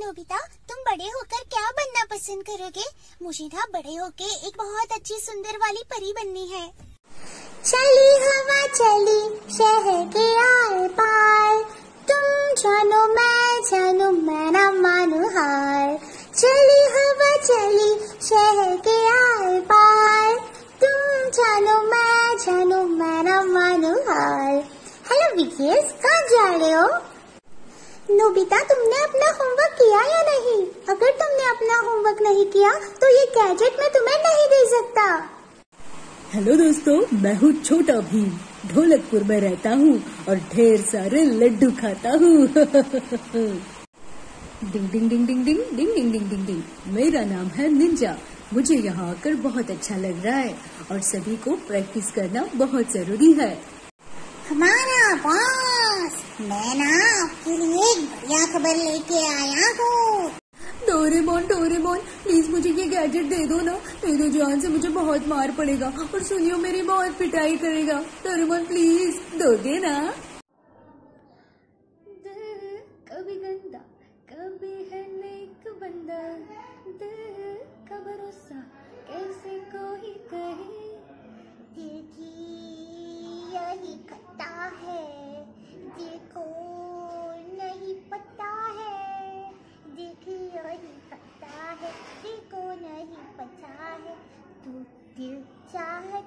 Nobita तुम बड़े होकर क्या बनना पसंद करोगे? मुझे ना बड़े होके एक बहुत अच्छी सुंदर वाली परी बननी है। चली हवा, चली शहर के आर पार। तुम जानो, मैं जानो, मैं ना मानू हार। चली हवा, चली शहर के आर पार। तुम जानो, मैं जानो, मैं ना मानू हार। हेलो विकेस कहाँ जा रहे हो? नोबिता तुमने अपना होमवर्क किया या नहीं? अगर तुमने अपना होमवर्क नहीं किया तो ये गैजेट मैं तुम्हें नहीं दे सकता। हेलो दोस्तों मैं हूँ छोटा भीम। ढोलकपुर में रहता हूँ और ढेर सारे लड्डू खाता हूँ। डिंग डिंग डिंग डिंग डिंग डिंग डिंग डिंग डिंग डिंग मेरा नाम है निंजा। मुझे यहाँ आकर बहुत अच्छा लग रहा है और सभी को प्रैक्टिस करना बहुत ज़रूरी है। हमारा बॉस मैं ना आपके लिए एक बढ़िया खबर लेके आया हूँ। डोरेमोन डोरेमोन प्लीज़ मुझे ये गैजेट दे दो ना। नहीं तो जान से मुझे बहुत मार पड़ेगा और सुनियो मेरी बहुत पिटाई करेगा। डोरेमोन प्लीज़ दोगे ना? दिल कभी गंदा कभी है नेक बंदा। दिल का भरोसा कैसे कोई कहे? दिल की यही कथा है को चाहे तू दिल चाहे